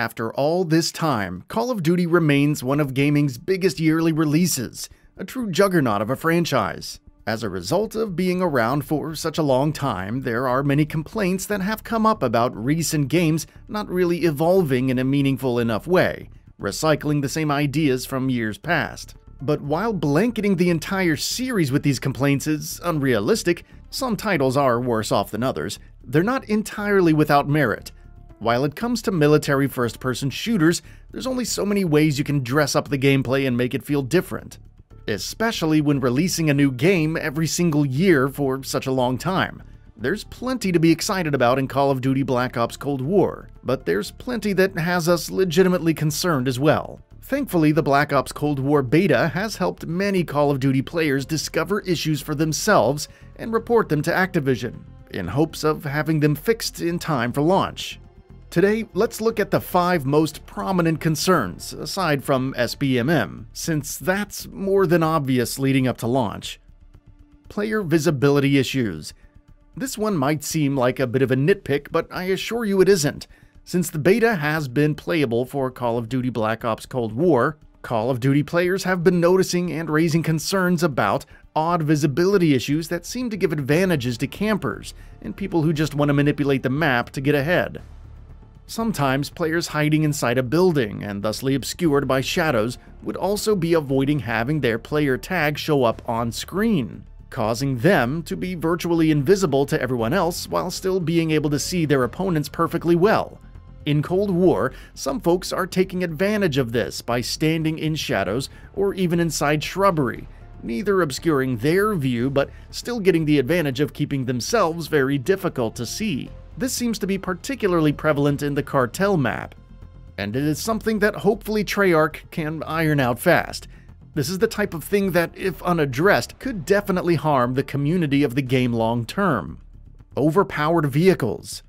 After all this time, Call of Duty remains one of gaming's biggest yearly releases, a true juggernaut of a franchise. As a result of being around for such a long time, there are many complaints that have come up about recent games not really evolving in a meaningful enough way, recycling the same ideas from years past. But while blanketing the entire series with these complaints is unrealistic, some titles are worse off than others, they're not entirely without merit. While it comes to military first person shooters, there's only so many ways you can dress up the gameplay and make it feel different especially when releasing a new game every single year for such a long time. There's plenty to be excited about in Call of Duty Black Ops Cold War, but there's plenty that has us legitimately concerned as well. Thankfully, the Black Ops Cold War beta has helped many Call of Duty players discover issues for themselves and report them to Activision, in hopes of having them fixed in time for launch. Today, let's look at the five most prominent concerns, aside from SBMM, since that's more than obvious leading up to launch. Player visibility issues. This one might seem like a bit of a nitpick, but I assure you it isn't. Since the beta has been playable for Call of Duty Black Ops Cold War, Call of Duty players have been noticing and raising concerns about odd visibility issues that seem to give advantages to campers and people who just want to manipulate the map to get ahead. Sometimes players hiding inside a building and thusly obscured by shadows would also be avoiding having their player tag show up on screen, causing them to be virtually invisible to everyone else while still being able to see their opponents perfectly well. In Cold War, some folks are taking advantage of this by standing in shadows or even inside shrubbery, neither obscuring their view but still getting the advantage of keeping themselves very difficult to see. This seems to be particularly prevalent in the cartel map, and it is something that hopefully Treyarch can iron out fast. This is the type of thing that, if unaddressed, could definitely harm the community of the game long term. Overpowered vehicles.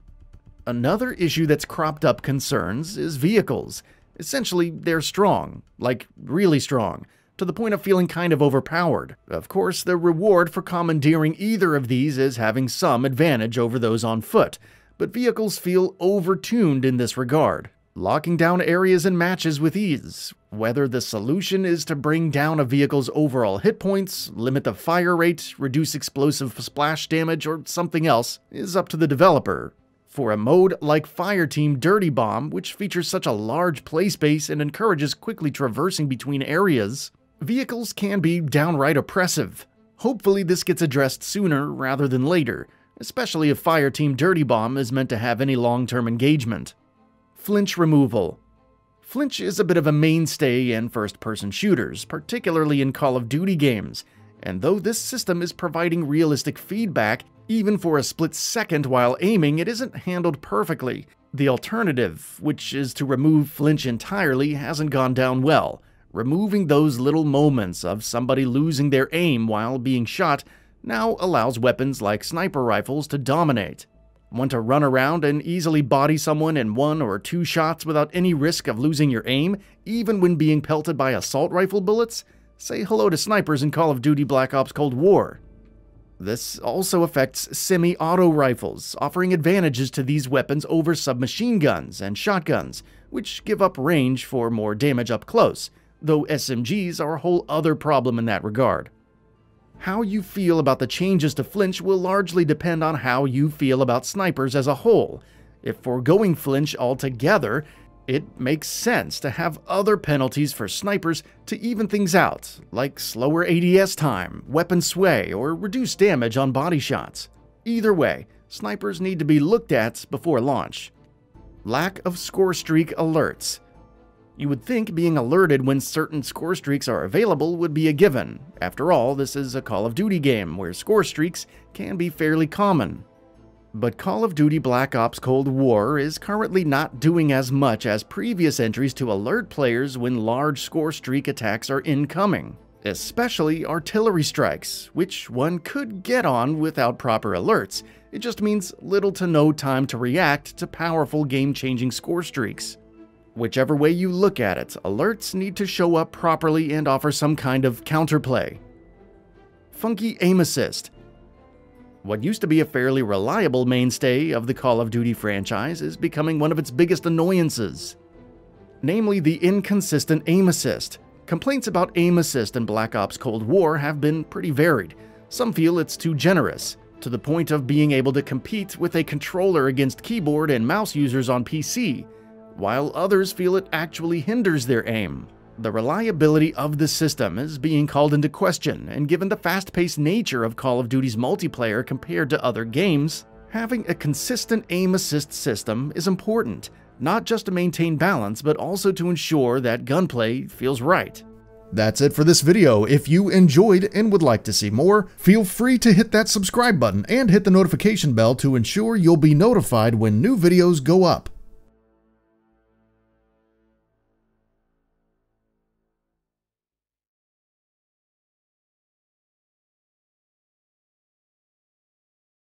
Another issue that's cropped up concerns is vehicles. Essentially, they're strong, like really strong, to the point of feeling kind of overpowered. Of course, the reward for commandeering either of these is having some advantage over those on foot, but vehicles feel overtuned in this regard, locking down areas and matches with ease. Whether the solution is to bring down a vehicle's overall hit points, limit the fire rate, reduce explosive splash damage, or something else is up to the developer. For a mode like Fireteam Dirty Bomb, which features such a large play space and encourages quickly traversing between areas, vehicles can be downright oppressive. Hopefully this gets addressed sooner rather than later, especially if Fireteam Dirty Bomb is meant to have any long-term engagement. Flinch removal. Flinch is a bit of a mainstay in first-person shooters, particularly in Call of Duty games, and though this system is providing realistic feedback, even for a split second while aiming, it isn't handled perfectly. The alternative, which is to remove flinch entirely, hasn't gone down well. Removing those little moments of somebody losing their aim while being shot now allows weapons like sniper rifles to dominate. Want to run around and easily body someone in one or two shots without any risk of losing your aim, even when being pelted by assault rifle bullets? Say hello to snipers in Call of Duty Black Ops Cold War. This also affects semi-auto rifles, offering advantages to these weapons over submachine guns and shotguns, which give up range for more damage up close, though SMGs are a whole other problem in that regard. How you feel about the changes to flinch will largely depend on how you feel about snipers as a whole. If foregoing flinch altogether, it makes sense to have other penalties for snipers to even things out, like slower ADS time, weapon sway, or reduced damage on body shots. Either way, snipers need to be looked at before launch. Lack of score streak alerts. You would think being alerted when certain score streaks are available would be a given. After all, this is a Call of Duty game where score streaks can be fairly common. But Call of Duty Black Ops Cold War is currently not doing as much as previous entries to alert players when large score streak attacks are incoming, especially artillery strikes, which one could get on without proper alerts. It just means little to no time to react to powerful game-changing score streaks. Whichever way you look at it, alerts need to show up properly and offer some kind of counterplay. Funky Aim Assist What used to be a fairly reliable mainstay of the Call of Duty franchise is becoming one of its biggest annoyances. namely the inconsistent aim assist. Complaints about aim assist in Black Ops Cold War have been pretty varied. Some feel it's too generous, to the point of being able to compete with a controller against keyboard and mouse users on PC, while others feel it actually hinders their aim. The reliability of the system is being called into question, and given the fast paced nature of Call of Duty's multiplayer compared to other games, having a consistent aim assist system is important, not just to maintain balance, but also to ensure that gunplay feels right. That's it for this video. If you enjoyed and would like to see more, feel free to hit that subscribe button and hit the notification bell to ensure you'll be notified when new videos go up.